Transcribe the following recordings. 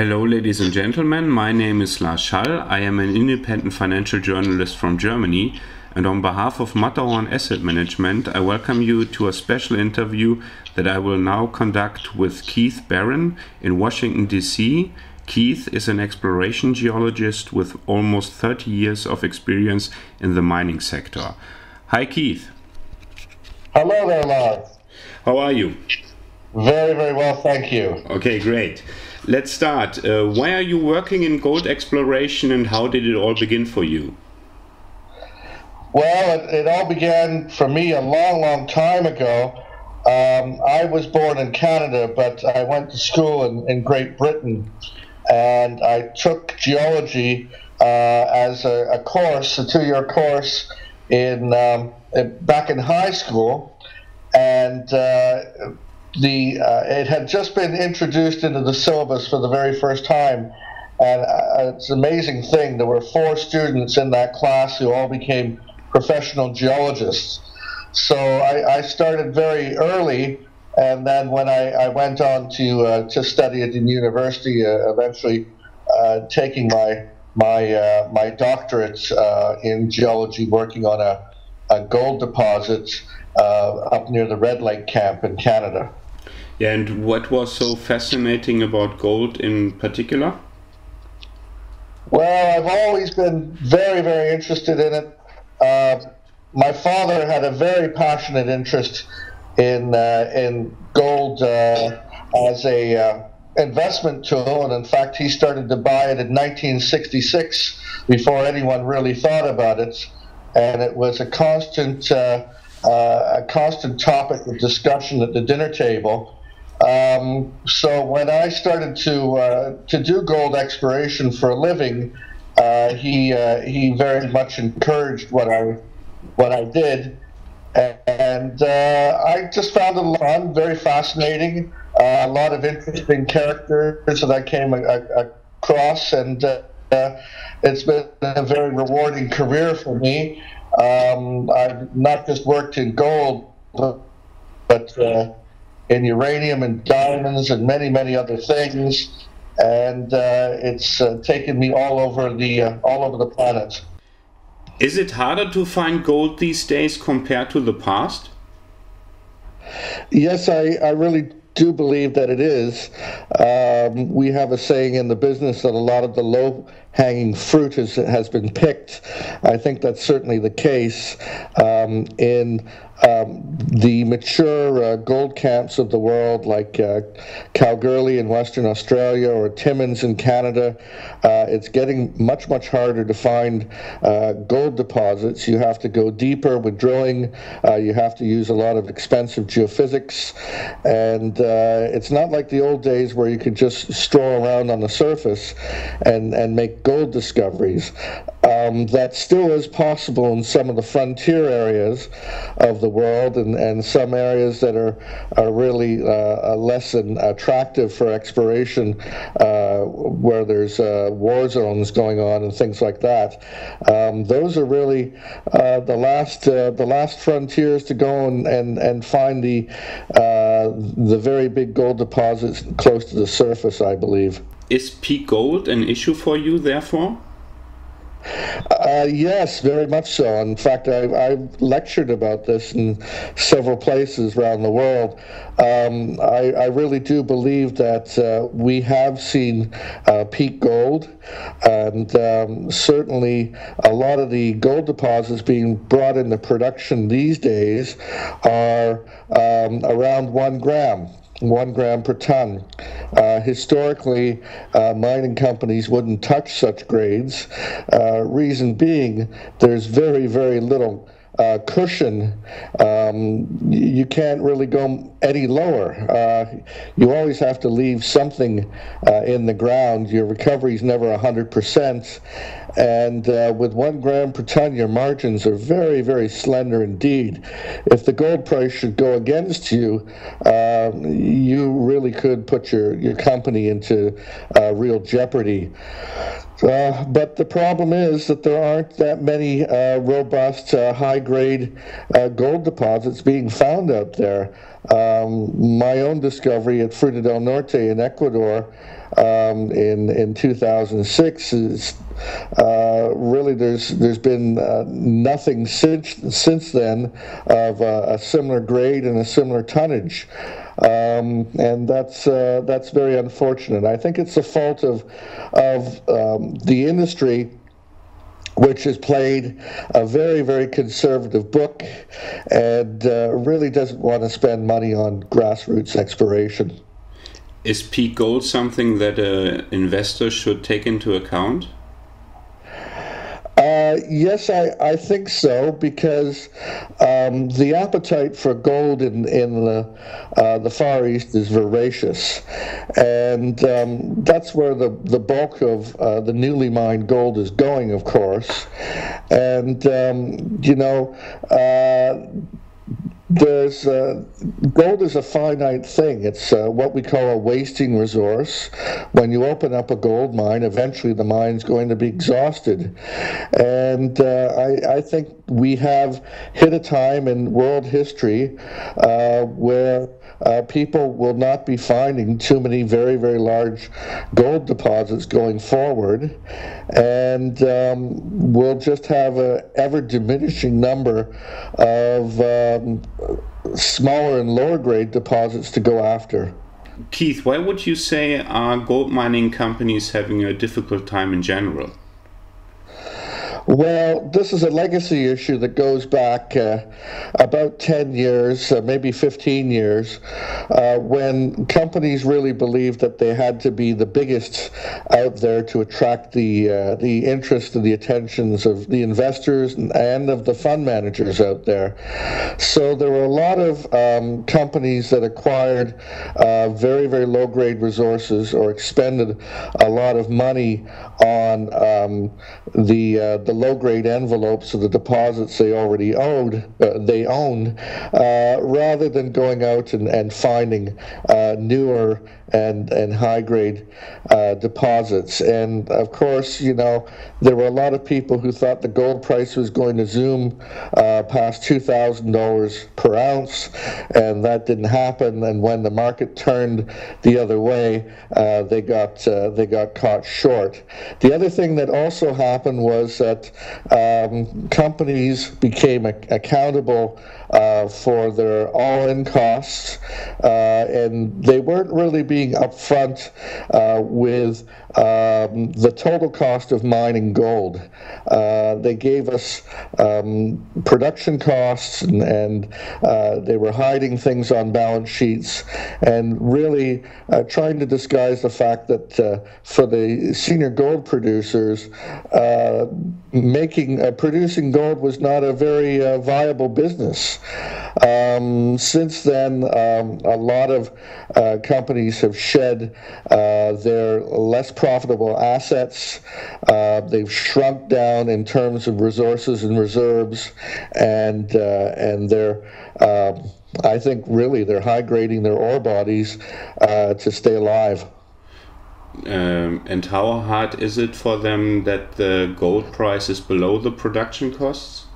Hello, ladies and gentlemen. My name is Lars Schall. I am an independent financial journalist from Germany. And on behalf of Matterhorn Asset Management, I welcome you to a special interview that I will now conduct with Keith Barron in Washington, D.C. Keith is an exploration geologist with almost 30 years of experience in the mining sector. Hi, Keith. Hello there, Lars. How are you? Very, very well, thank you. Okay, great. Let's start. Uh, why are you working in gold exploration and how did it all begin for you? Well, it, it all began for me a long, long time ago. Um, I was born in Canada, but I went to school in, in Great Britain and I took geology uh, as a, a, course, a two year course in, um, back in high school. And uh, the uh, it had just been introduced into the syllabus for the very first time, and uh, it's an amazing thing. There were four students in that class who all became professional geologists. So I, I started very early, and then when I, I went on to uh, to study at the university, uh, eventually uh, taking my my uh, my doctorate in geology, working on a, a gold deposit. up near the Red Lake camp in Canada. Yeah, and what was so fascinating about gold in particular? Well, I've always been very, very interested in it. Uh, my father had a very passionate interest in uh, in gold uh, as a uh, investment tool, and in fact, he started to buy it in 1966 before anyone really thought about it, and it was a constant uh, uh, a constant topic of discussion at the dinner table. Um, so when I started to uh, to do gold exploration for a living, uh, he uh, he very much encouraged what I what I did, and uh, I just found it fun, very fascinating, uh, a lot of interesting characters that I came across, and uh, it's been a very rewarding career for me. Um, I've not just worked in gold, but, but in uranium and diamonds and many, many other things. And uh, it's uh, taken me all over the uh, all over the planet. Is it harder to find gold these days compared to the past? Yes, I, I really do believe that it is. Um, we have a saying in the business that a lot of the low hanging fruit has, has been picked. I think that's certainly the case. Um, in um, the mature uh, gold camps of the world, like uh, Kalgoorlie in Western Australia or Timmins in Canada, uh, it's getting much, much harder to find uh, gold deposits. You have to go deeper with drilling, uh, you have to use a lot of expensive geophysics, and uh, it's not like the old days where you could just stroll around on the surface and, and make gold discoveries. Um, that still is possible in some of the frontier areas of the world and, and some areas that are, are really uh, less than attractive for exploration, uh, where there's uh, war zones going on and things like that. Um, those are really uh, the last uh, the last frontiers to go and, and, and find the uh, the very big gold deposits close to the surface, I believe. Is peak gold an issue for you, therefore? Uh, yes, very much so. In fact, I, have lectured about this in several places around the world. Um, I, I, really do believe that uh, we have seen uh, peak gold, and um, certainly a lot of the gold deposits being brought into production these days are um, around one gram one gram per ton. Uh, historically, uh, mining companies wouldn't touch such grades. Uh, reason being, there's very, very little uh, cushion, um, you can't really go any lower. Uh, you always have to leave something uh, in the ground. Your recovery is never 100%. And uh, with one gram per ton, your margins are very, very slender indeed. If the gold price should go against you, um, you really could put your, your company into uh, real jeopardy. Uh, but the problem is that there aren't that many uh, robust, uh, high grade uh, gold deposits being found out there. Um, my own discovery at Fruta del Norte in Ecuador um, in in 2006 is uh, really there's there's been uh, nothing since since then of a similar grade and a similar tonnage. Um, and that's uh, that's very unfortunate. I think it's the fault of of um, the industry which has played a very, very conservative book and uh, really doesn't want to spend money on grassroots exploration. Is peak gold something that an investor should take into account? Uh, yes, I, I think so because um, the appetite for gold in in the uh, the Far East is voracious, and um, that's where the the bulk of uh, the newly mined gold is going, of course, and um, you know uh, there's uh, gold is a finite thing. It's uh, what we call a wasting resource. When you open up a gold mine, eventually the mine's going to be exhausted. And uh, I, I, think we have hit a time in world history uh, where uh, people will not be finding too many very, very large gold deposits going forward. And um, we'll just have an ever diminishing number of um, smaller and lower grade deposits to go after. Keith, why would you say are gold mining companies having a difficult time in general? Well, this is a legacy issue that goes back uh, about 10 years, uh, maybe 15 years, uh, when companies really believed that they had to be the biggest out there to attract the uh, the interest and the attentions of the investors and of the fund managers out there. So there were a lot of um, companies that acquired uh, very, very low grade resources or expended a lot of money on um, the uh, the low grade envelopes of the deposits they already owed, uh, they own, uh, rather than going out and, and finding uh, newer and, and high grade uh, deposits. And of course, you know, there were a lot of people who thought the gold price was going to zoom uh, past $2,000 per ounce, and that didn't happen. And when the market turned the other way, they got they got caught short. The other thing that also happened was that um, companies became accountable uh, for their all-in costs, uh, and they weren't really being upfront uh, with um, the total cost of mining gold. Uh, they gave us um, production costs, and, and uh, they were hiding things on balance sheets, and really trying to disguise the fact that for the senior gold producers, making producing gold was not a very viable business. Um, since then, um, a lot of uh, companies have shed uh, their less profitable assets. Uh, they've shrunk down in terms of resources and reserves, and uh, and they're. Um, I think really they're high grading their ore bodies uh, to stay alive. Um, and how hard is it for them that the gold price is below the production costs?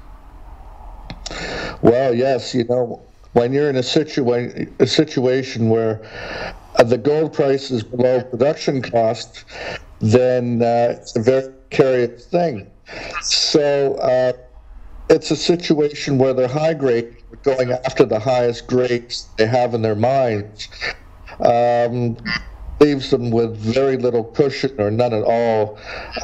Well, yes, you know, when you're in a, situa- a situation where uh, the gold price is below production cost, then uh, it's a very curious thing. So uh, it's a situation where they're high grade, going after the highest grades they have in their mines. Um, leaves them with very little cushion or none at all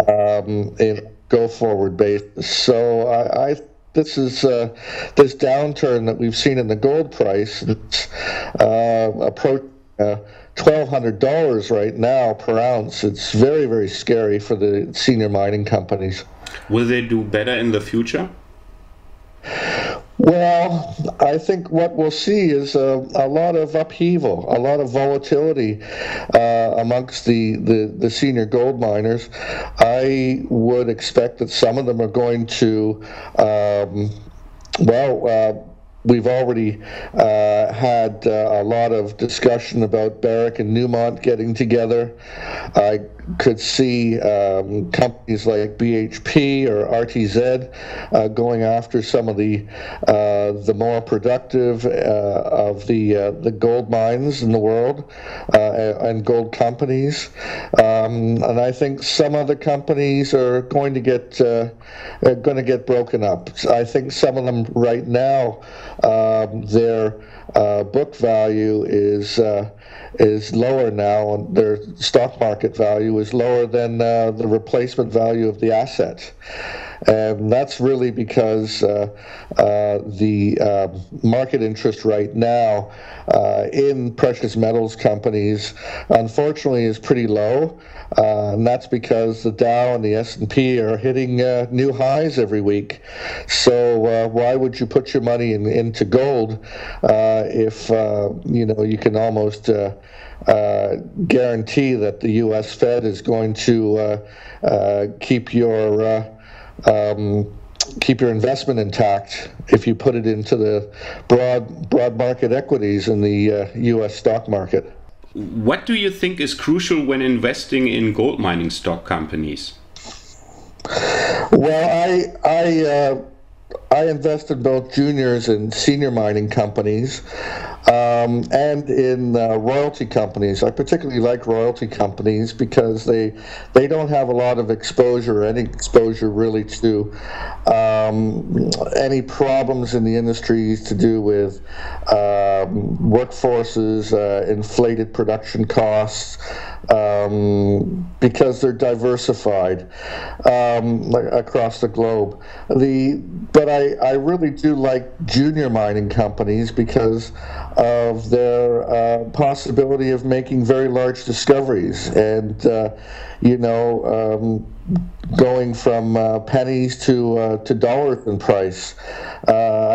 um, in go forward basis. So I, I this is uh, this downturn that we've seen in the gold price. It's uh, approaching uh, twelve hundred dollars right now per ounce. It's very very scary for the senior mining companies. Will they do better in the future? Well, I think what we'll see is a, a lot of upheaval, a lot of volatility uh, amongst the, the, the, senior gold miners. I would expect that some of them are going to, um, well, uh, we've already uh, had uh, a lot of discussion about Barrick and Newmont getting together. I could see um, companies like BHP or RTZ uh, going after some of the uh, the more productive uh, of the uh, the gold mines in the world and gold companies. Um, and I think some of the companies are going to get going to get broken up. I think some of them right now um, their uh, book value is uh, is lower now, and their stock market value is lower than uh, the replacement value of the asset. And that's really because uh, uh, the uh, market interest right now in precious metals companies, unfortunately, is pretty low. Uh, and that's because the Dow and the S&P are hitting uh, new highs every week. So uh, why would you put your money in, into gold if you know you can almost guarantee that the U.S. Fed is going to keep your um, keep your investment intact if you put it into the broad broad market equities in the uh, U.S. stock market. What do you think is crucial when investing in gold mining stock companies? Well, I I uh, I invest in both juniors and senior mining companies um, and in uh, royalty companies. I particularly like royalty companies because they they don't have a lot of exposure, any exposure really to um, any problems in the industries to do with um, workforces, uh, inflated production costs um, because they're diversified um, across the globe. The but I, I really do like junior mining companies because of their uh, possibility of making very large discoveries and uh, you know um, going from uh, pennies to uh, to dollars in price.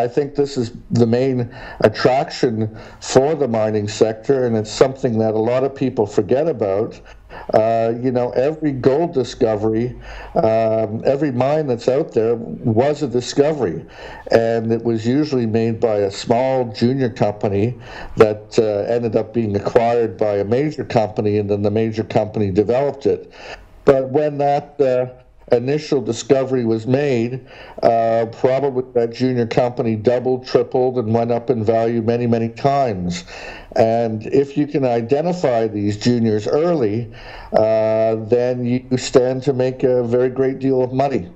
I think this is the main attraction for the mining sector, and it's something that a lot of people forget about. Uh, you know, every gold discovery, um, every mine that's out there was a discovery, and it was usually made by a small junior company that uh, ended up being acquired by a major company, and then the major company developed it. But when that uh, initial discovery was made, uh, probably that junior company doubled, tripled, and went up in value many, many times. And if you can identify these juniors early, uh, then you stand to make a very great deal of money.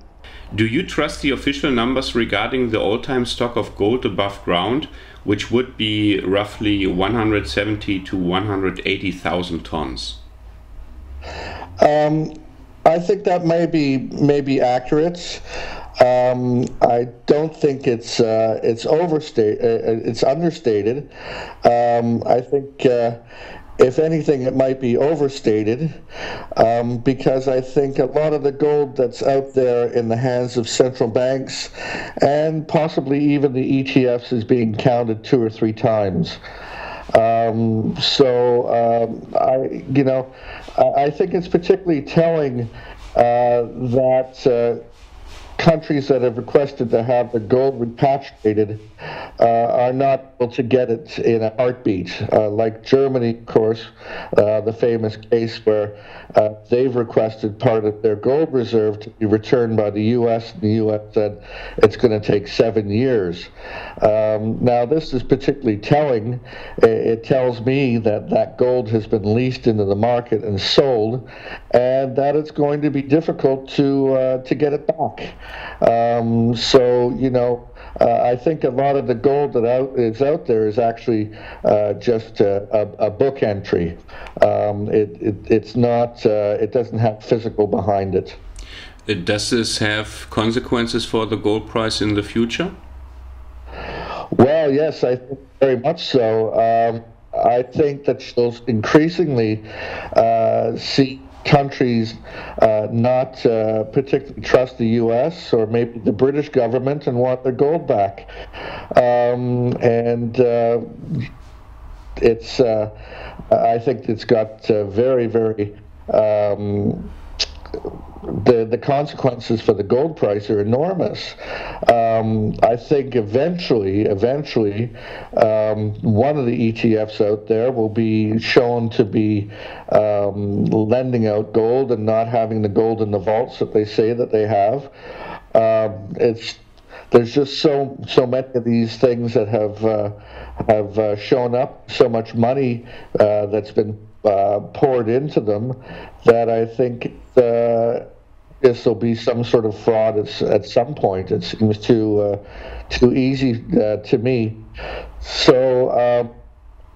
Do you trust the official numbers regarding the all time stock of gold above ground, which would be roughly 170 to 180,000 tons? Um, I think that may be may be accurate. Um, I don't think it's uh, it's overstated. Uh, it's understated. Um, I think. Uh, if anything, it might be overstated um, because I think a lot of the gold that's out there in the hands of central banks and possibly even the ETFs is being counted two or three times. Um, so um, I, you know, I, think it's particularly telling uh, that uh, countries that have requested to have the gold repatriated uh, are not able to get it in a heartbeat. Uh, like Germany, of course, uh, the famous case where uh, they've requested part of their gold reserve to be returned by the U.S. and the U.S. said it's going to take seven years. Um, now, this is particularly telling. It, tells me that that gold has been leased into the market and sold, and that it's going to be difficult to uh, to get it back. Um, so, you know, uh, I think a lot of the gold that out, is out there is actually uh, just a, a, a, book entry. Um, it, it, it's not. Uh, it doesn't have physical behind it. Uh, does this have consequences for the gold price in the future? Well, yes, I think very much so. Um, I think that she'll increasingly uh, see countries uh, not uh, particularly trust the U.S. or maybe the British government and want their gold back. Um, and uh, it's, uh, I think it's got uh, very, very um, the the consequences for the gold price are enormous. Um, I think eventually, eventually, um, one of the ETFs out there will be shown to be um, lending out gold and not having the gold in the vaults that they say that they have. Um, it's there's just so so many of these things that have uh, have uh, shown up, so much money uh, that's been uh, poured into them that I think uh, this will be some sort of fraud at, at some point. It seems too uh, too easy uh, to me. So um,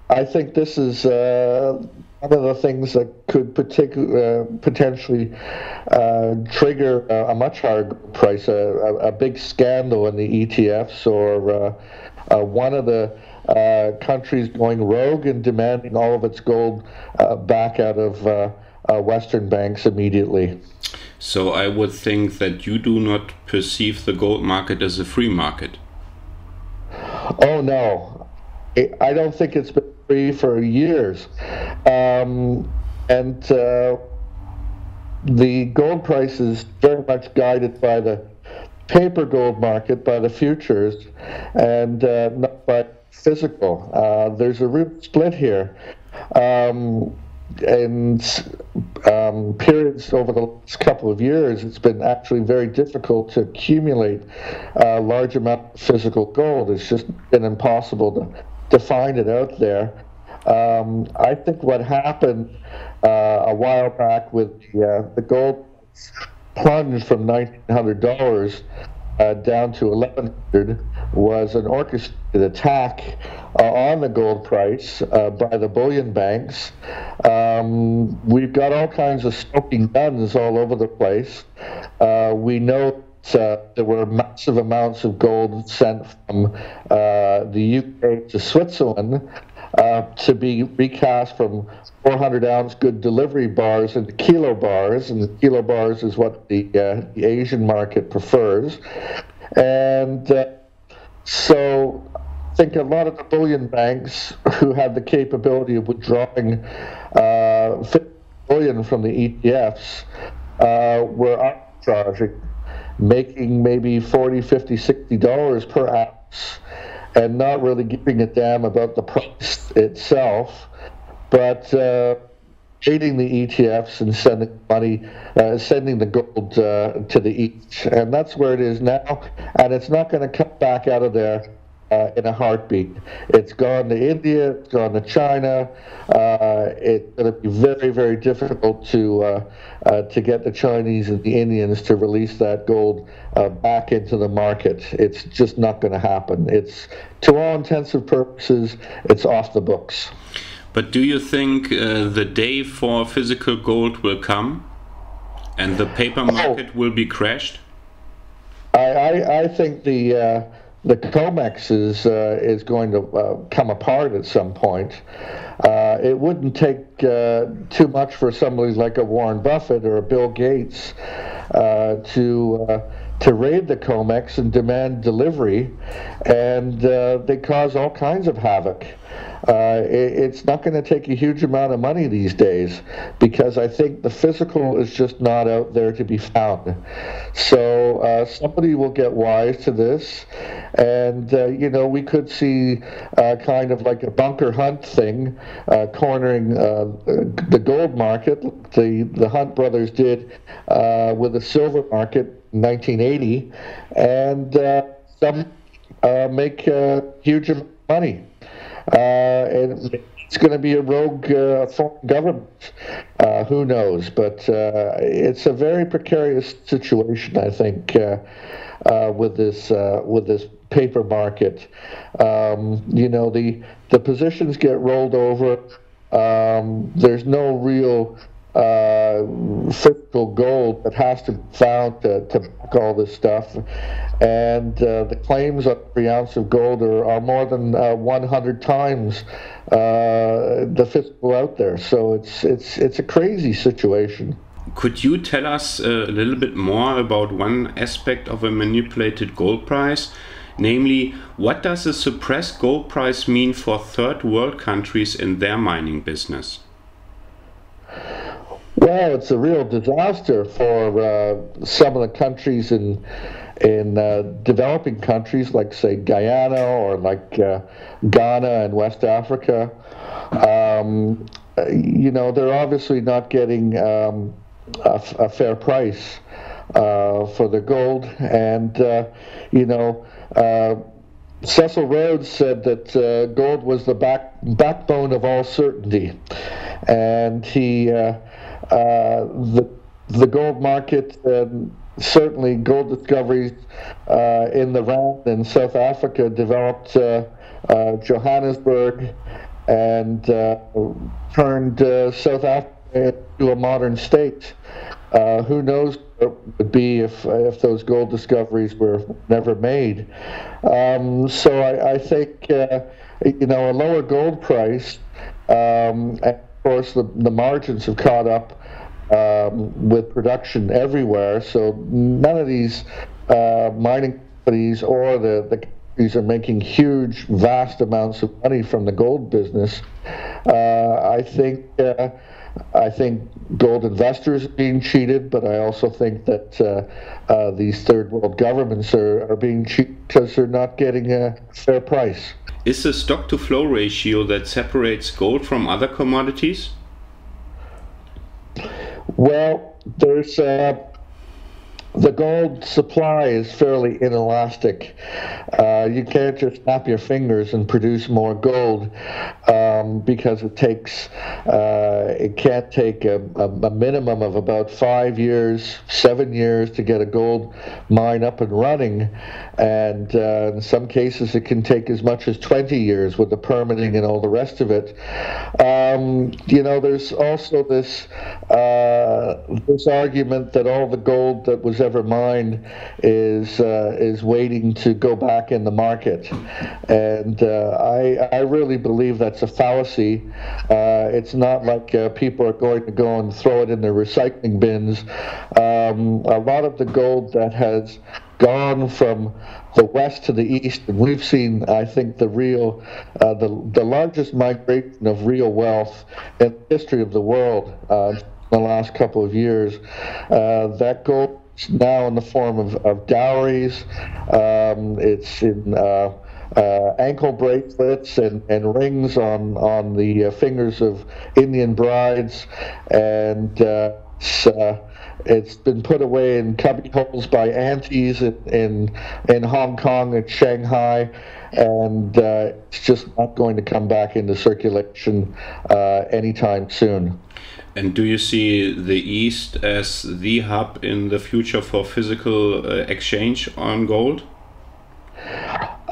I think this is uh, one of the things that could uh, potentially trigger a, a, much higher price, a, a, big scandal in the ETFs, or one of the uh, countries going rogue and demanding all of its gold uh, back out of uh, uh, Western banks immediately. So I would think that you do not perceive the gold market as a free market. Oh no, I don't think it's been free for years, um, and uh, the gold price is very much guided by the paper gold market, by the futures, and uh, not by physical. Uh, there's a real split here. Um, and um, periods over the last couple of years, it's been actually very difficult to accumulate a large amount of physical gold. It's just been impossible to, to find it out there. Um, I think what happened uh, a while back with the, uh, the gold plunge from $1,900 uh, down to 1100 was an orchestrated attack uh, on the gold price uh, by the bullion banks. Um, we've got all kinds of smoking guns all over the place. Uh, we know uh, there were massive amounts of gold sent from uh, the UK to Switzerland uh, to be recast from 400 ounce good delivery bars into kilo bars, and the kilo bars is what the, uh, the Asian market prefers. And uh, so I think a lot of the bullion banks who have the capability of withdrawing uh, bullion from the ETFs uh, were arbitraging, making maybe 40, 50, 60 dollars per ounce and not really giving a damn about the price itself, but uh, the ETFs and sending money, uh, sending the gold uh, to the east. And that's where it is now. And it's not going to come back out of there uh, in a heartbeat. It's gone to India, it's gone to China. Uh, it's going to be very, very difficult to uh, uh, to get the Chinese and the Indians to release that gold uh, back into the market. It's just not going to happen. It's to all intensive purposes, it's off the books. But do you think uh, the day for physical gold will come, and the paper oh. market oh. will be crashed? I, I, I think the the COMEX is uh, is going to uh, come apart at some point. Uh, it wouldn't take uh, too much for somebody like a Warren Buffett or a Bill Gates uh, to uh, to raid the COMEX and demand delivery, and they cause all kinds of havoc. Uh, it, it's not going to take a huge amount of money these days because I think the physical is just not out there to be found. So uh, somebody will get wise to this, and uh, you know we could see uh, kind of like a Bunker Hunt thing, uh, cornering uh, the gold market. The the Hunt brothers did with the silver market 1980, and some make huge money uh, and it's going to be a rogue uh, foreign government. Uh, who knows? But uh, it's a very precarious situation, I think, uh, uh, with this with this paper market. Um, you know, the the positions get rolled over. Um, there's no real uh, physical gold that has to be found to, to back all this stuff. And uh, the claims on every ounce of gold are, are more than uh, 100 times uh, the physical out there. So it's, it's, it's a crazy situation. Could you tell us a little bit more about one aspect of a manipulated gold price? Namely, what does a suppressed gold price mean for third world countries in their mining business? Well, it's a real disaster for uh, some of the countries in in uh, developing countries like, say, Guyana or like uh, Ghana and West Africa. Um, you know, they're obviously not getting um, a, a, fair price uh, for the gold, and uh, you know. Uh, Cecil Rhodes said that uh, gold was the back, backbone of all certainty, and he uh, the the gold market. Um, certainly, gold discoveries uh, in the Rand in South Africa developed uh, uh, Johannesburg and turned South Africa into a modern state. who knows what would be if if those gold discoveries were never made. Um, so I, I think uh, you know a lower gold price, um, course the the margins have caught up um, with production everywhere. So none of these uh, mining companies or the the companies are making huge, vast amounts of money from the gold business. Uh, I think uh, I think gold investors are being cheated, but I also think that uh, uh, these third world governments are, are being cheated because they're not getting a fair price. Is the stock to flow ratio that separates gold from other commodities? Well, there's uh, the gold supply is fairly inelastic. Uh, you can't just snap your fingers and produce more gold um, because it takes uh, it can't take a, a, minimum of about five years, seven years to get a gold mine up and running, and uh, in some cases it can take as much as 20 years with the permitting and all the rest of it. Um, you know, there's also this uh, this argument that all the gold that was ever mined is uh, is waiting to go back in the market, and uh, I I really believe that's a fallacy. Uh, it's not like uh, people are going to go and throw it in the recycling bins. Um, a lot of the gold that has gone from the west to the east, and we've seen, I think, the real, uh, the the largest migration of real wealth in the history of the world uh, in the last couple of years. Uh, that gold now in the form of, of dowries. Um, it's in uh, uh, ankle bracelets and, and rings on on the uh, fingers of Indian brides, and uh, it's, uh, it's been put away in cubby holes by aunties in in, in Hong Kong and Shanghai, and uh, it's just not going to come back into circulation uh, anytime soon. And do you see the East as the hub in the future for physical exchange on gold?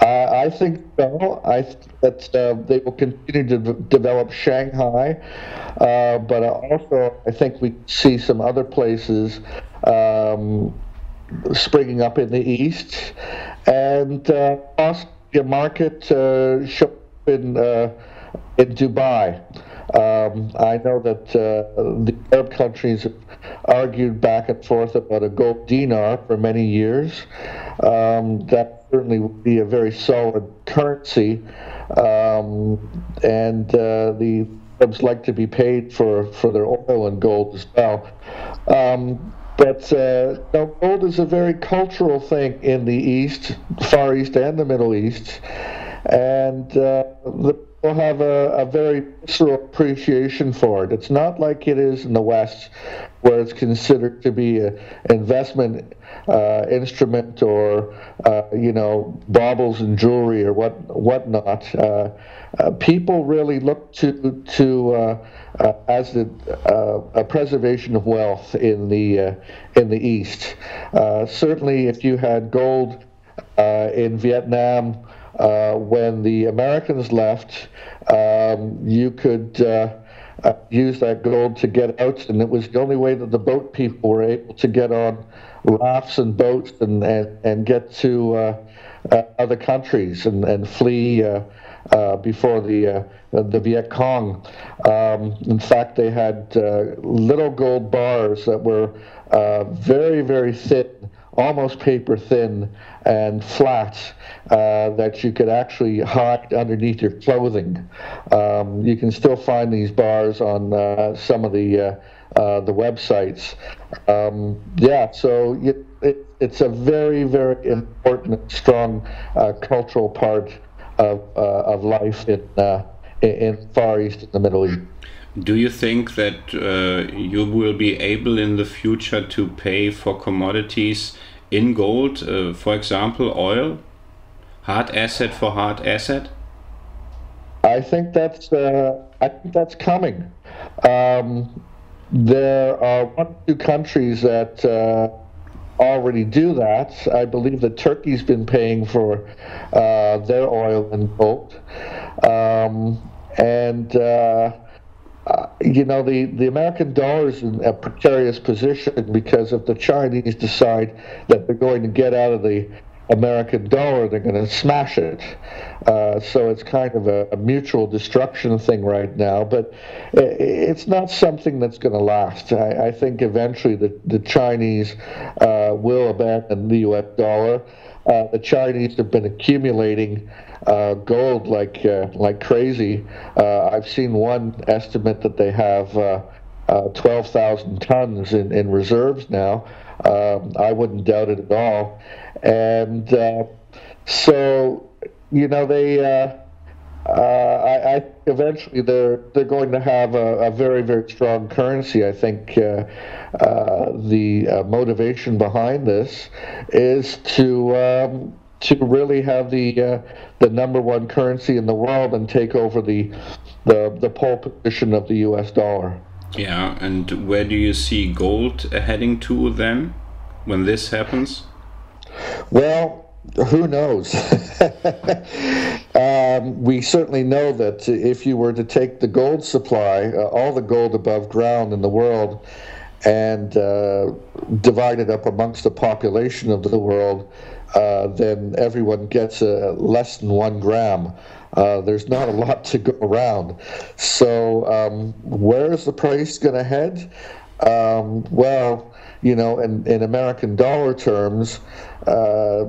Uh, I think so. I think that uh, they will continue to develop Shanghai, uh, but also I think we see some other places um, springing up in the east, and uh, a market uh, in uh, in Dubai. Um, I know that uh, the Arab countries argued back and forth about a gold dinar for many years. Um, that certainly would be a very solid currency, um, and uh, the Arabs like to be paid for, for their oil and gold as well. Um, but uh, gold is a very cultural thing in the East, Far East, and the Middle East, and uh, the people have a, a very visceral appreciation for it. It's not like it is in the West, where it's considered to be an investment uh, instrument or uh, you know baubles and jewelry or what whatnot. Uh, uh people really look to to uh, uh, as the, a preservation of wealth in the in the East. certainly, if you had gold in Vietnam. When the Americans left, um, you could uh, use that gold to get out, and it was the only way that the boat people were able to get on rafts and boats and and, and get to uh, uh, other countries and and flee. Uh, uh, before the uh, the Viet Cong, um, in fact, they had little gold bars that were very very thin almost paper thin and flat uh, that you could actually hide underneath your clothing. Um, you can still find these bars on uh, some of the uh, uh, the websites. Um, yeah, so it, it, it's a very, very important, strong uh, cultural part of, of life in, in Far East in the Middle East. Do you think that uh, you will be able in the future to pay for commodities in gold, uh, for example, oil, hard asset for hard asset? I think that's uh, I think that's coming. Um, there are one or two countries that uh, already do that. I believe that Turkey's been paying for uh, their oil and gold, um, and uh, uh, you know, the, the American dollar is in a precarious position because if the Chinese decide that they're going to get out of the American dollar, they're going to smash it. Uh, so it's kind of a, a, mutual destruction thing right now, but it's not something that's going to last. I, I, think eventually the, the Chinese uh, will abandon the US dollar. Uh, the Chinese have been accumulating uh, gold like uh, like crazy. Uh, I've seen one estimate that they have uh, uh, 12,000 tons in, in reserves now. Um, I wouldn't doubt it at all. And uh, so, you know, they. I, I, eventually they're they're going to have a, a very very strong currency. I think the motivation behind this is to um, to really have the uh, the number one currency in the world and take over the the the pole position of the U.S. dollar. Yeah, and where do you see gold heading to then, when this happens? Well, who knows? um, we certainly know that if you were to take the gold supply, uh, all the gold above ground in the world, and uh, divide it up amongst the population of the world, uh, then everyone gets a less than one gram. Uh, there's not a lot to go around. So um, where is the price going to head? Um, well, you know, in, in American dollar terms, uh,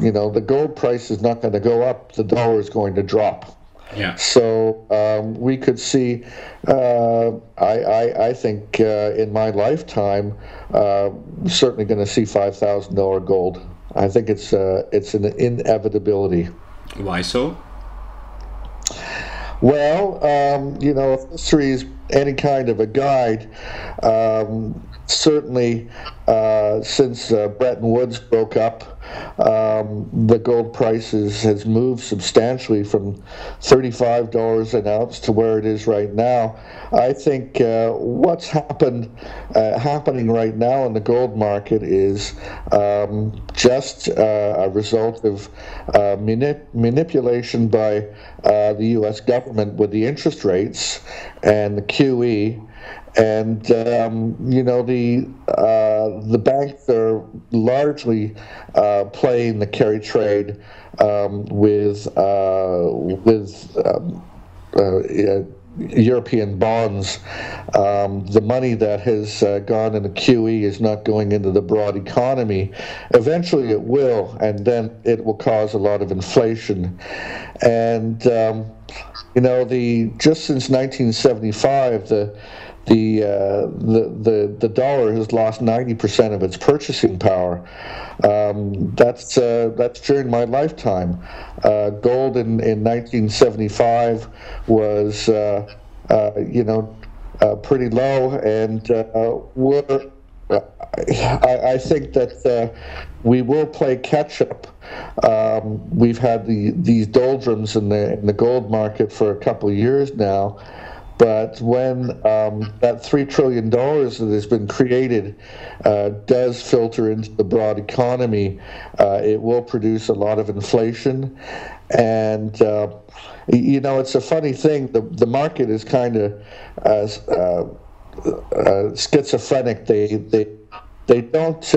you know, the gold price is not going to go up. The dollar is going to drop. Yeah. So um, we could see, uh, I, I, I, think uh, in my lifetime, uh, certainly going to see $5,000 gold. I think it's uh, it's an inevitability. Why so? Well, um, you know, if history is any kind of a guide, um, certainly uh, since uh, Bretton Woods broke up, um, the gold prices has moved substantially from $35 an ounce to where it is right now. I think uh, what's happened uh, happening right now in the gold market is um, just uh, a result of uh, manip- manipulation by the U.S. government with the interest rates and the QE and um, you know the uh, the banks are largely uh, playing the carry trade um, with uh, with um, uh, European bonds. Um, the money that has uh, gone in the QE is not going into the broad economy. Eventually, it will, and then it will cause a lot of inflation. And um, you know, the just since 1975, the the, uh, the the the dollar has lost 90% of its purchasing power. Um, that's uh, that's during my lifetime. Uh, gold in, in 1975 was uh, uh, you know uh, pretty low, and we're. I, I, think that we will play catch up. Um, we've had the, these doldrums in the in the gold market for a couple of years now, but when um, that $3 trillion that has been created uh, does filter into the broad economy, uh, it will produce a lot of inflation. And, uh, you know, it's a funny thing. The, the market is kind of uh, uh, uh, schizophrenic. They, they, they don't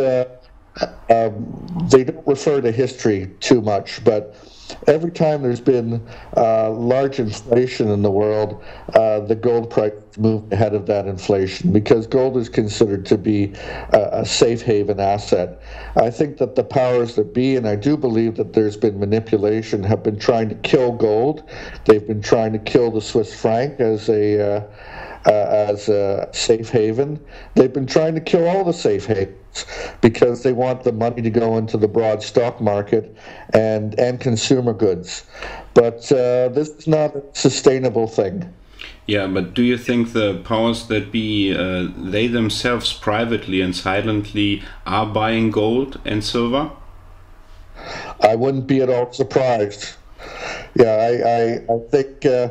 um, they don't refer to history too much, but every time there's been uh, large inflation in the world, uh, the gold price moved ahead of that inflation because gold is considered to be a, a, safe haven asset. I think that the powers that be, and I do believe that there's been manipulation, have been trying to kill gold. They've been trying to kill the Swiss franc as a uh, uh, as a safe haven. They've been trying to kill all the safe havens because they want the money to go into the broad stock market and and consumer goods. But uh, this is not a sustainable thing. Yeah, but do you think the powers that be, uh, they themselves privately and silently are buying gold and silver? I wouldn't be at all surprised. Yeah, I, I, I think uh,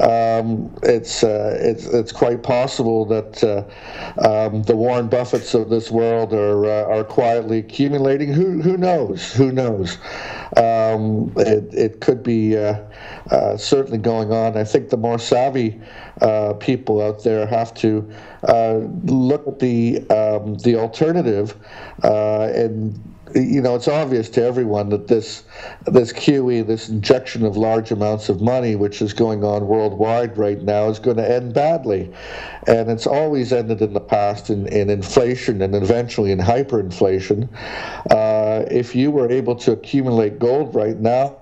um, it's, uh, it's it's quite possible that uh, um, the Warren Buffetts of this world are uh, are quietly accumulating. Who who knows? Who knows? Um, it it could be uh, uh, certainly going on. I think the more savvy people out there have to look at the um, the alternative and you know, it's obvious to everyone that this this QE, this injection of large amounts of money, which is going on worldwide right now, is going to end badly, and it's always ended in the past in, in inflation and eventually in hyperinflation. Uh, if you were able to accumulate gold right now,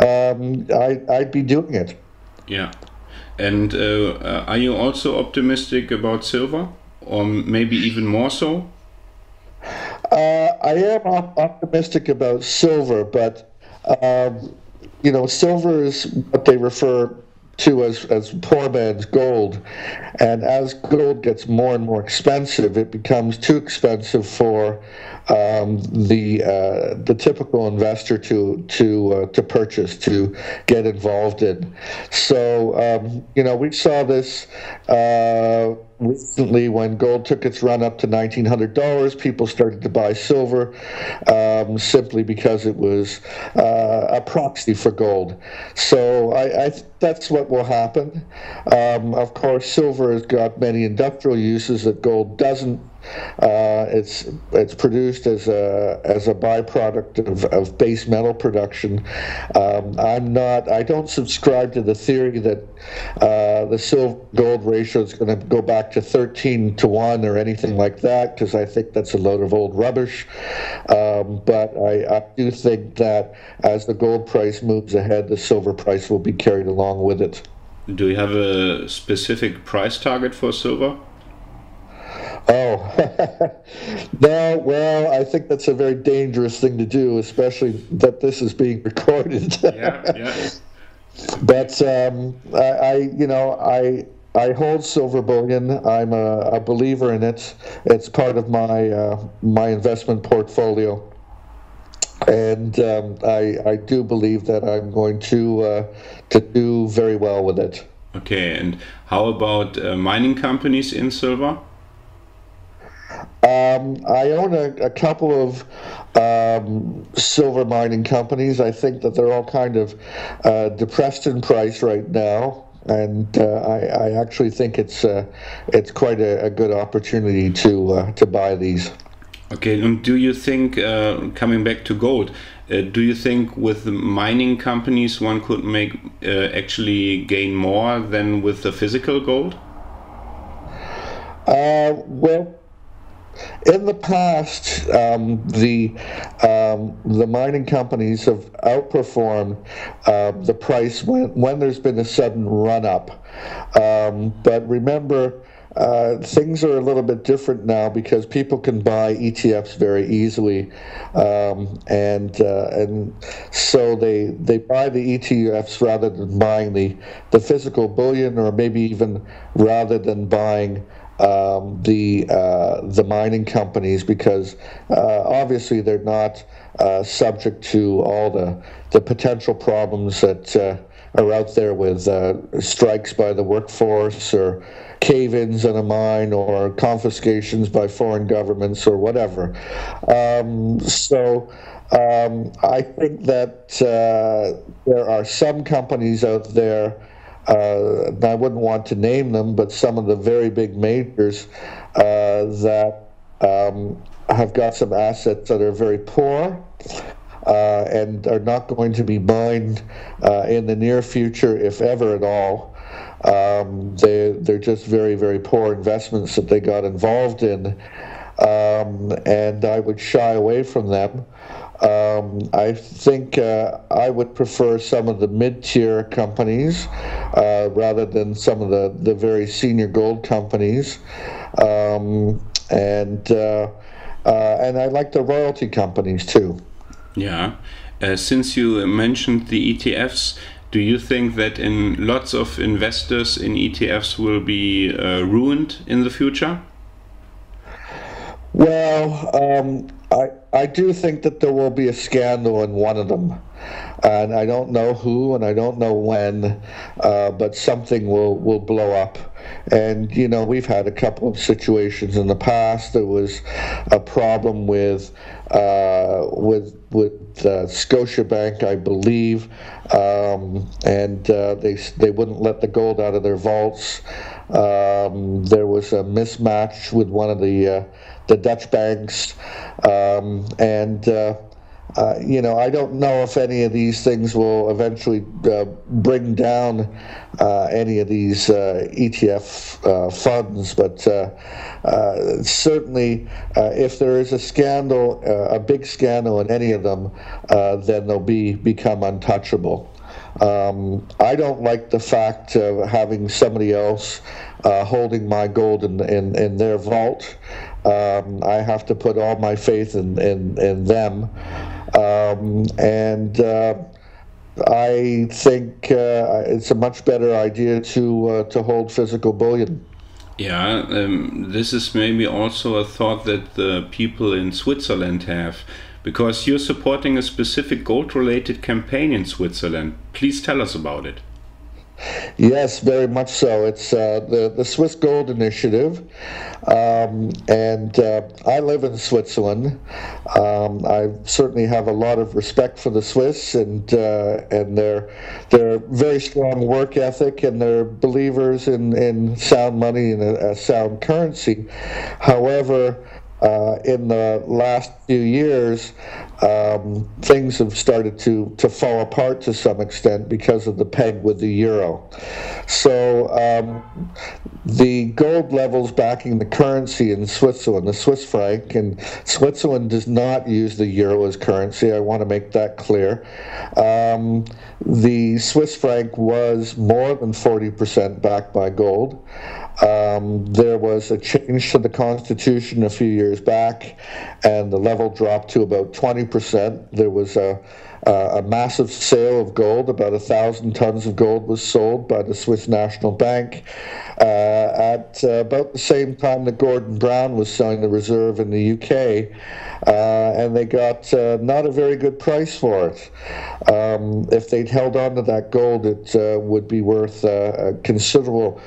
um, I, I'd be doing it. Yeah, and uh, uh are you also optimistic about silver, or maybe even more so? Uh, I am optimistic about silver, but um, you know, silver is what they refer to as, as poor man's gold. And as gold gets more and more expensive, it becomes too expensive for um, the uh, the typical investor to to uh, to purchase to get involved in. So um, you know we saw this uh, recently when gold took its run up to $1,900, people started to buy silver um, simply because it was uh, a proxy for gold. So I, I that's what will happen. Um, of course, silver has got many industrial uses that gold doesn't. Uh, it's it's produced as a as a byproduct of, of base metal production. Um, I'm not. I don't subscribe to the theory that uh, the silver gold ratio is going to go back to 13 to one or anything like that because I think that's a load of old rubbish. Um, but I, I do think that as the gold price moves ahead, the silver price will be carried along with it. Do you have a specific price target for silver? Oh, no, well, I think that's a very dangerous thing to do, especially that this is being recorded. yeah, yeah. But um, I, I, you know, I I hold silver bullion. I'm a, a believer in it. It's part of my uh, my investment portfolio, and um, I I do believe that I'm going to uh, to do very well with it. Okay, and how about uh, mining companies in silver? Um, I own a, a couple of um, silver mining companies. I think that they're all kind of uh, depressed in price right now. And uh, I, I, actually think it's uh, it's quite a, a, good opportunity to uh, to buy these. Okay, and do you think uh, coming back to gold? Uh, do you think with the mining companies one could make actually gain more than with the physical gold? well, in the past, um, the um, the mining companies have outperformed uh, the price when, when there's been a sudden run up. Um, but remember, uh, things are a little bit different now because people can buy ETFs very easily, um, and uh, and so they they buy the ETFs rather than buying the the physical bullion, or maybe even rather than buying um, the uh, the mining companies because uh, obviously they're not uh, subject to all the the potential problems that uh, are out there with uh, strikes by the workforce or cave-ins in a mine or confiscations by foreign governments or whatever. Um, so. Um, I think that uh, there are some companies out there uh, I wouldn't want to name them, but some of the very big majors uh, that um, have got some assets that are very poor. Uh, and are not going to be mined uh, in the near future, if ever at all. Um, they, they're just very, very poor investments that they got involved in. Um, and I would shy away from them. Um, I think uh, I would prefer some of the mid-tier companies uh, rather than some of the, the very senior gold companies, um, and uh, uh and I like the royalty companies too. Yeah, uh, since you mentioned the ETFs, do you think that in lots of investors in ETFs will be uh, ruined in the future? Well, um, I I do think that there will be a scandal in one of them, and I don't know who and I don't know when, uh, but something will will blow up. And you know, we've had a couple of situations in the past. There was a problem with uh, with with uh, Scotiabank, I believe, um, and uh, they they wouldn't let the gold out of their vaults. Um, there was a mismatch with one of the uh, the Dutch banks, um, and uh, uh, you know I don't know if any of these things will eventually uh, bring down uh, any of these uh, ETF uh, funds, but certainly if there is a scandal, a big scandal in any of them, then they'll be become untouchable. Um, I don't like the fact of having somebody else uh, holding my gold in, in, in their vault. Um, I have to put all my faith in, in, in them. Um, and uh, I think uh, it's a much better idea to, uh, to hold physical bullion. Yeah, um, this is maybe also a thought that the people in Switzerland have because you're supporting a specific gold related campaign in Switzerland. Please tell us about it. Yes, very much so. It's uh, the the Swiss Gold Initiative, um, and uh, I live in Switzerland. Um, I certainly have a lot of respect for the Swiss and uh, and their their very strong work ethic, and they're believers in, in sound money and a, a sound currency. However, uh, in the last few years, um, things have started to, to fall apart to some extent because of the peg with the euro. So um, the gold levels backing the currency in Switzerland, the Swiss franc, and Switzerland does not use the euro as currency. I want to make that clear. Um, the Swiss franc was more than 40% backed by gold. Um, there was a change to the Constitution a few years back, and the level dropped to about 20%. There was a, a massive sale of gold. About a thousand tons of gold was sold by the Swiss National Bank uh, at uh, about the same time that Gordon Brown was selling the reserve in the UK, uh, and they got uh, not a very good price for it. Um, if they'd held on to that gold, it uh, would be worth uh, a considerable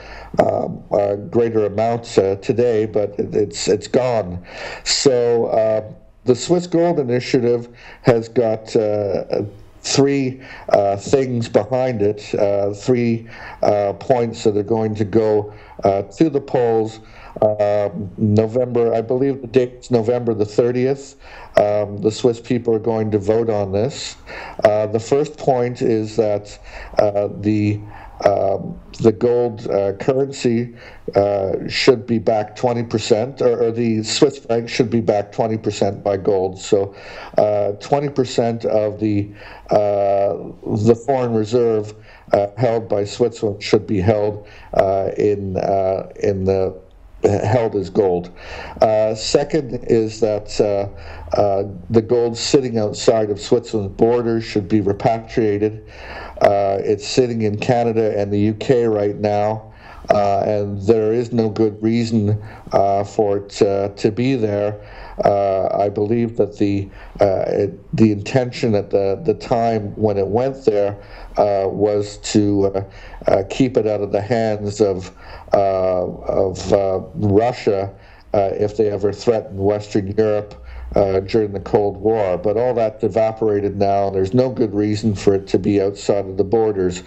greater amounts uh, today, but it's it's gone. So uh, the Swiss Gold Initiative has got. Uh, three uh, things behind it, uh, three uh, points that are going to go to the polls um, November, I believe the date is November the 30th. Um, the Swiss people are going to vote on this. Uh, the first point is that uh, the um, the gold uh, currency uh, should be back 20%, or, or, the Swiss franc should be back 20% by gold. So, uh, 20% of the uh, the foreign reserve uh, held by Switzerland should be held uh, in in the held as gold. Uh, second is that uh, uh, the gold sitting outside of Switzerland's borders should be repatriated. Uh, it's sitting in Canada and the UK right now. Uh, and there is no good reason uh, for it to be there. I believe that the it, the intention at the, the time when it went there was to keep it out of the hands of uh, of uh, Russia uh, if they ever threatened Western Europe. Uh, during the Cold War, but all that evaporated now, and there's no good reason for it to be outside of the borders.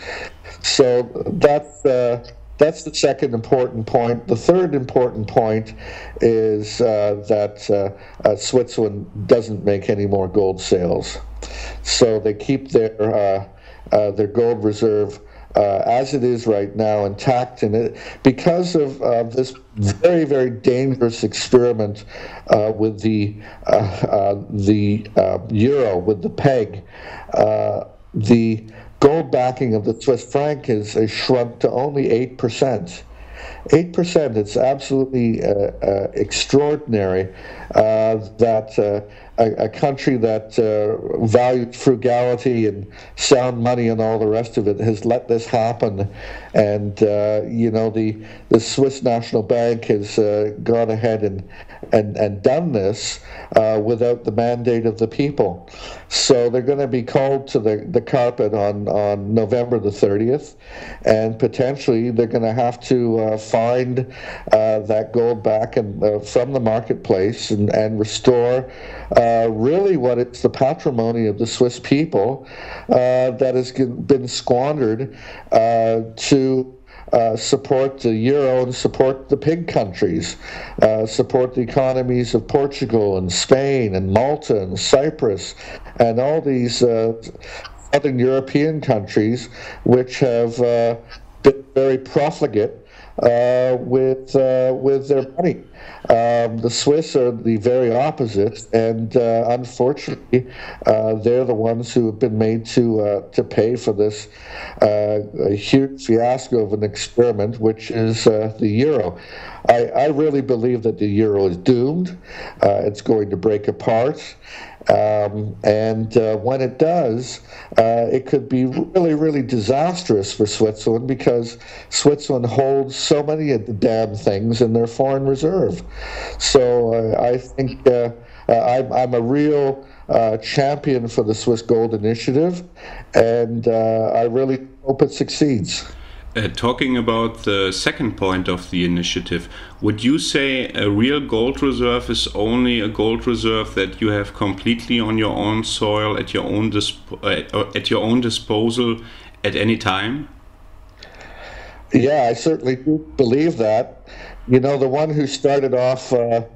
So that's uh, that's the second important point. The third important point is uh, that uh, uh, Switzerland doesn't make any more gold sales, so they keep their uh, uh, their gold reserve. Uh, as it is right now, intact, and it because of this very, very dangerous experiment with the the euro, with the peg, the gold backing of the Swiss franc is, is shrunk to only 8%. 8%, it's absolutely uh, uh, extraordinary uh, that uh, a, a, country that uh, valued frugality and sound money and all the rest of it has let this happen. And, uh, you know, the, the Swiss National Bank has gone ahead and, and, and done this without the mandate of the people. So they're going to be called to the, the carpet on, on November the 30th, and potentially they're going to have to find uh, that gold back and, uh, from the marketplace and, and restore uh, really what it's the patrimony of the Swiss people uh, that has been squandered uh, to uh, support the euro and support the pig countries, uh, support the economies of Portugal and Spain and Malta and Cyprus and all these uh, southern European countries which have been very profligate uh, with uh, with their money. Um, the Swiss are the very opposite, and uh, unfortunately, uh, they're the ones who have been made to uh, to pay for this uh, huge fiasco of an experiment, which is the euro. I, I, really believe that the euro is doomed. it's going to break apart. Um, and uh, when it does, uh, it could be really, really disastrous for Switzerland because Switzerland holds so many of the damn things in their foreign reserve. So uh, I think uh, uh, I'm, I'm, a real uh, champion for the Swiss Gold Initiative, and I really hope it succeeds. Uh, talking about the second point of the initiative, would you say a real gold reserve is only a gold reserve that you have completely on your own soil at your own uh, at your own disposal at any time? Yeah, I certainly believe that. You know, the one who started off uh,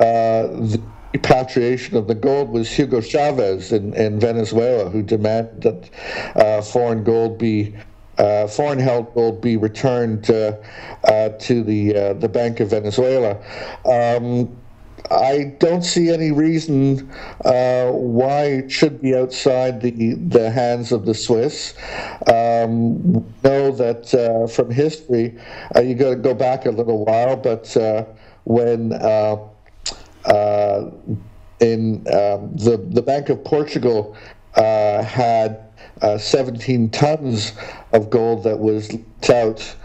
uh, the repatriation of the gold was Hugo Chavez in, in Venezuela, who demanded that uh, foreign gold be uh, foreign held will be returned uh, uh, to the uh, the Bank of Venezuela. Um, I don't see any reason uh, why it should be outside the, the hands of the Swiss. Um, know that uh, from history, you got to go back a little while, but when in um, the the Bank of Portugal had uh, 17 tons of gold that was leaked out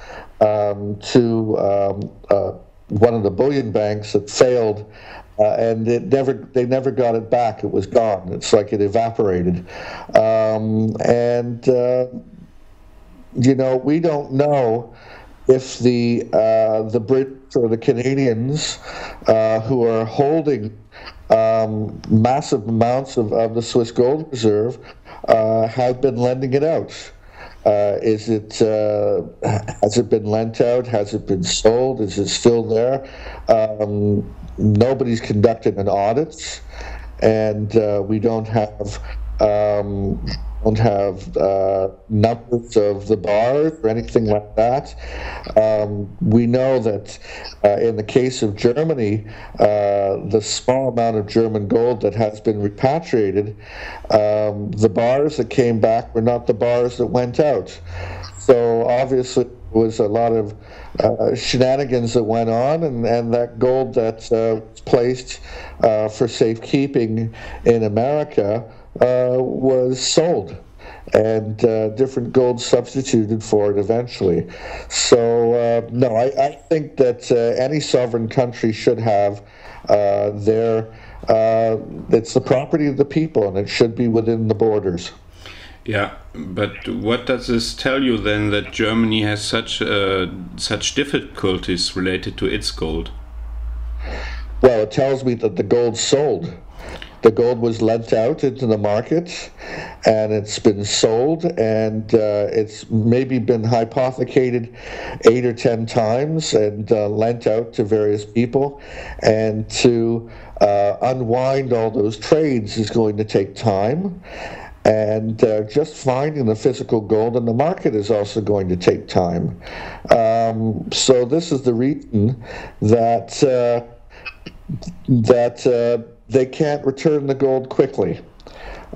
um, to um, uh, one of the bullion banks that failed. Uh, and it never, they never got it back. It was gone. It's like it evaporated. Um, and, uh, you know, we don't know if the, uh, the Brits or the Canadians uh, who are holding um, massive amounts of, of the Swiss gold reserve have been lending it out. Uh, is it uh, has it been lent out? Has it been sold? Is it still there? Um, nobody's conducted an audit, and uh, we don't have um, don't have uh, numbers of the bars or anything like that. Um, we know that uh, in the case of Germany, uh, the small amount of German gold that has been repatriated, um, the bars that came back were not the bars that went out. So obviously, there was a lot of uh, shenanigans that went on, and, and that gold that uh, placed uh, for safekeeping in America was sold and uh, different gold substituted for it eventually. So, uh, no, I, I, think that uh, any sovereign country should have uh, their, uh, it's the property of the people and it should be within the borders. Yeah, but what does this tell you then that Germany has such such difficulties related to its gold? Well, it tells me that the gold sold the gold was lent out into the market, and it's been sold, and uh, it's maybe been hypothecated eight or ten times and uh, lent out to various people, and to uh, unwind all those trades is going to take time. And uh, just finding the physical gold in the market is also going to take time. Um, so this is the reason that uh, that uh, they can't return the gold quickly.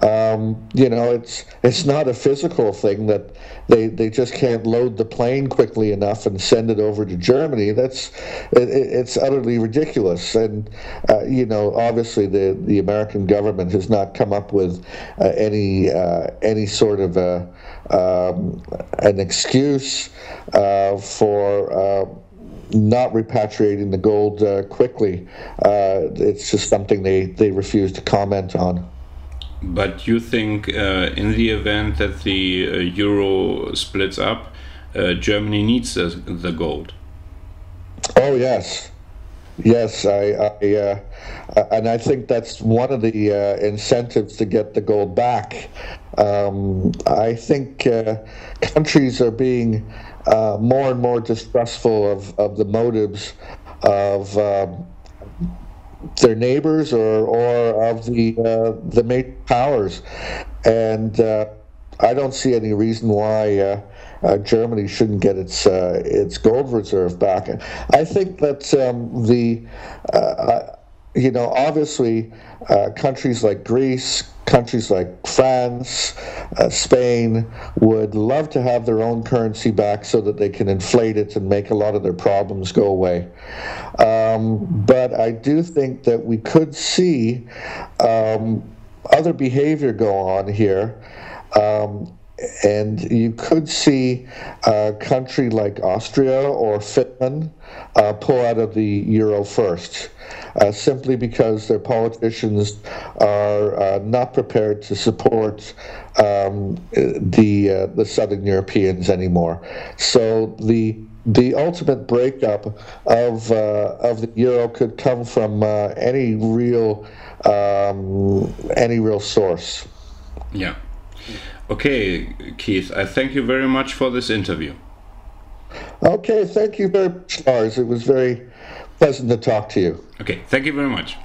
Um, you know, it's it's not a physical thing that they they just can't load the plane quickly enough and send it over to Germany. That's it, it's utterly ridiculous. And uh, you know, obviously, the the American government has not come up with uh, any uh, any sort of a um, an excuse uh, for uh, not repatriating the gold uh, quickly. Uh, it's just something they, they refuse to comment on. But you think, uh, in the event that the uh, euro splits up, uh, Germany needs the, the gold? Oh, yes. Yes, I, I uh, and I think that's one of the uh, incentives to get the gold back. Um, I think uh, countries are being uh, more and more distrustful of, of the motives of um, their neighbors or, or of the uh, the major powers, and uh, I don't see any reason why uh, uh Germany shouldn't get its uh, its gold reserve back. I think that um, the you know obviously countries like Greece, countries like France, uh, Spain would love to have their own currency back so that they can inflate it and make a lot of their problems go away. Um, but I do think that we could see um, other behavior go on here. Um, and you could see a country like Austria or Finland uh, pull out of the euro first, uh, simply because their politicians are uh, not prepared to support um, the uh, the Southern Europeans anymore. So the the ultimate breakup of uh, of the euro could come from uh, any real um, any real source. Yeah. Okay, Keith, I thank you very much for this interview. Okay, thank you very much, Lars. It was very pleasant to talk to you. Okay, thank you very much.